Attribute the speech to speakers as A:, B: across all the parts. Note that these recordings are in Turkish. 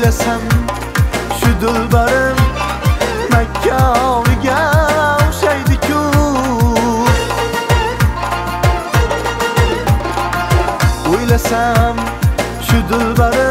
A: eylesem Şu dilberim Mekkaviga o'xshaydiku o'ylasam shu dilbarim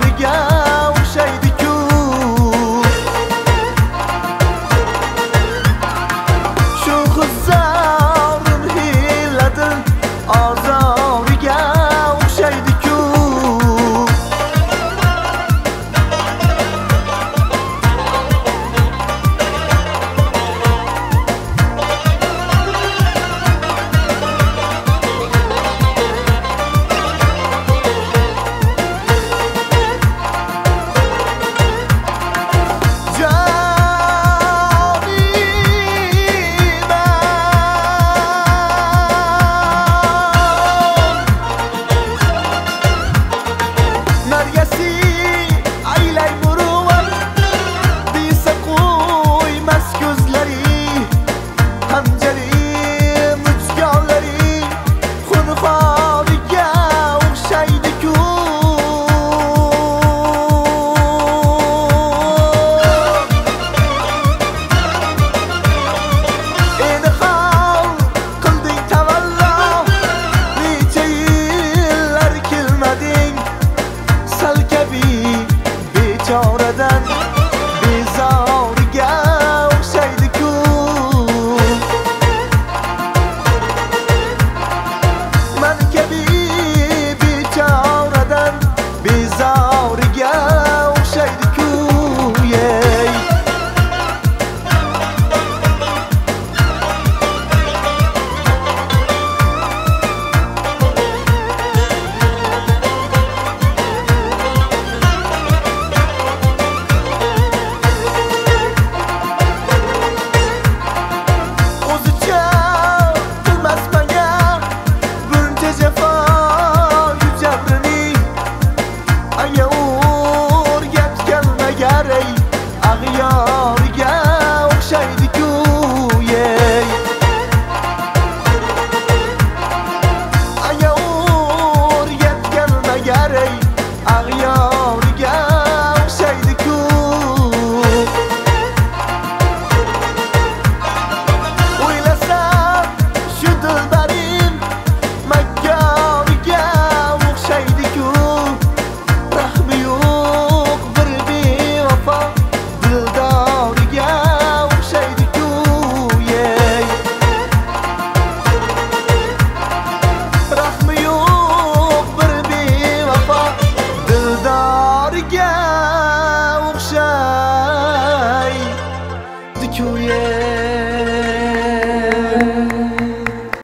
A: yadigar